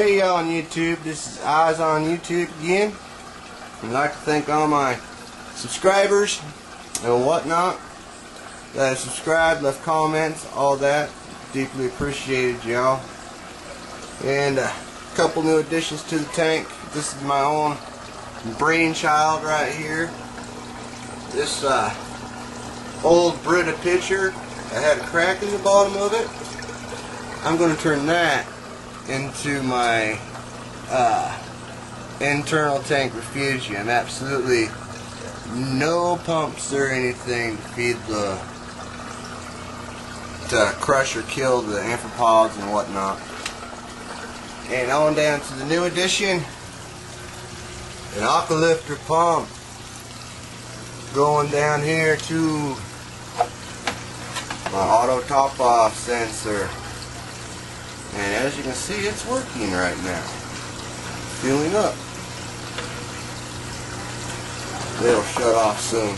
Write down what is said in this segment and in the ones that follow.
Hey y'all on YouTube, this is Eyes on YouTube again. I'd like to thank all my subscribers and whatnot that have subscribed, left comments, all that. Deeply appreciated y'all. And a couple new additions to the tank. This is my own brainchild right here. This uh, old Brita pitcher I had a crack in the bottom of it. I'm going to turn that into my uh, internal tank refugium. Absolutely no pumps or anything to feed the to crush or kill the amphipods and whatnot. And on down to the new addition, an aqualifter pump going down here to my auto top off sensor. And as you can see, it's working right now. Filling up. It'll shut off soon.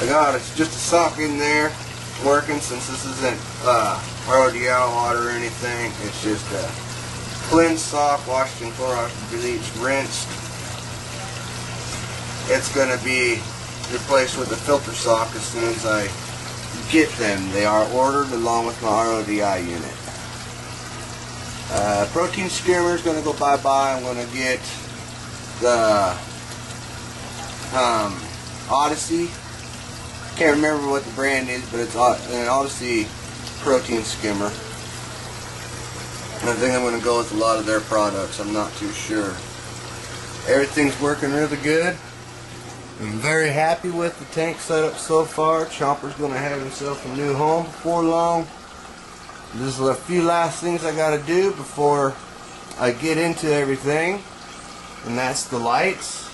I got it's just a sock in there working since this isn't uh, RODI water or anything. It's just a cleansed sock, washed in Clorox bleach, rinsed. It's going to be replaced with a filter sock as soon as I get them. They are ordered along with my RODI unit. Uh, protein skimmer is going to go bye-bye. I'm going to get the um, Odyssey. Can't remember what the brand is, but it's an Odyssey protein skimmer. I think I'm going to go with a lot of their products. I'm not too sure. Everything's working really good. I'm very happy with the tank setup so far. Chomper's going to have himself a new home before long. There's a few last things I got to do before I get into everything. And that's the lights.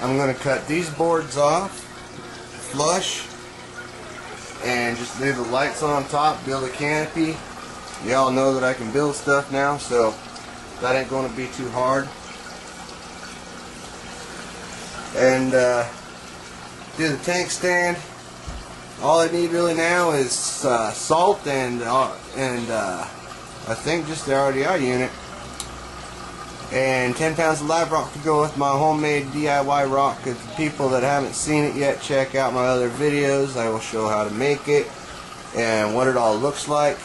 I'm going to cut these boards off, flush, and just leave the lights on top, build a canopy. Y'all know that I can build stuff now, so that ain't going to be too hard and uh, do the tank stand. All I need really now is uh, salt and uh, and uh, I think just the RDI unit and 10 pounds of live rock to go with my homemade DIY rock. If people that haven't seen it yet, check out my other videos. I will show how to make it and what it all looks like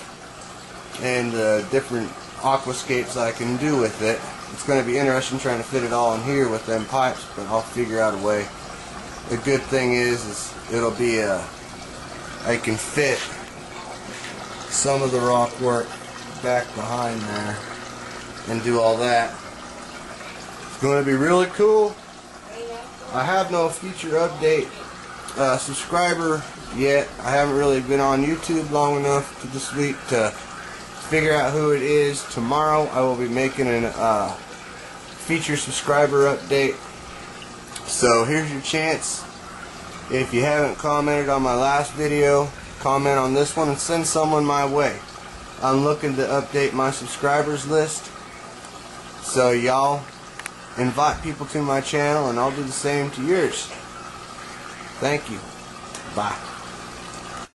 and the different aquascapes I can do with it. It's going to be interesting trying to fit it all in here with them pipes, but I'll figure out a way. The good thing is, is it'll be a, I can fit some of the rock work back behind there and do all that. It's going to be really cool. I have no future update uh, subscriber yet. I haven't really been on YouTube long enough to this week to figure out who it is. Tomorrow I will be making an uh, feature subscriber update. So here's your chance. If you haven't commented on my last video, comment on this one and send someone my way. I'm looking to update my subscribers list. So y'all invite people to my channel and I'll do the same to yours. Thank you. Bye.